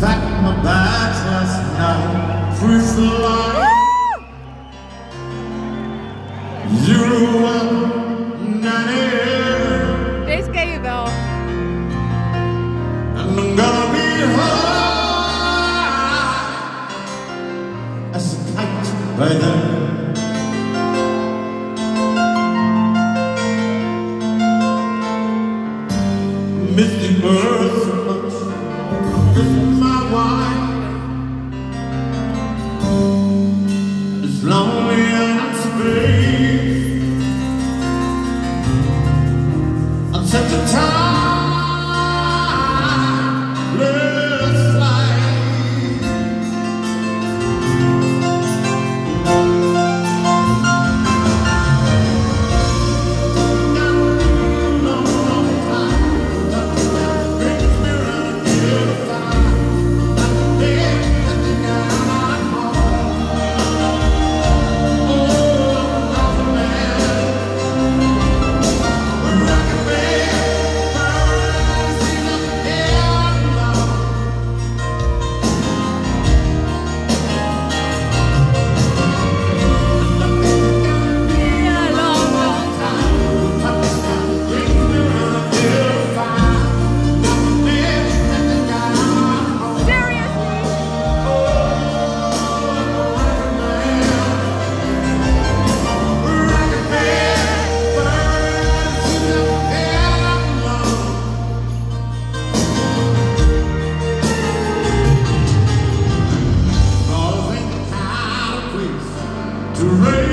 Packed my bags last night, right there. misty birds, this is my wife. surrender.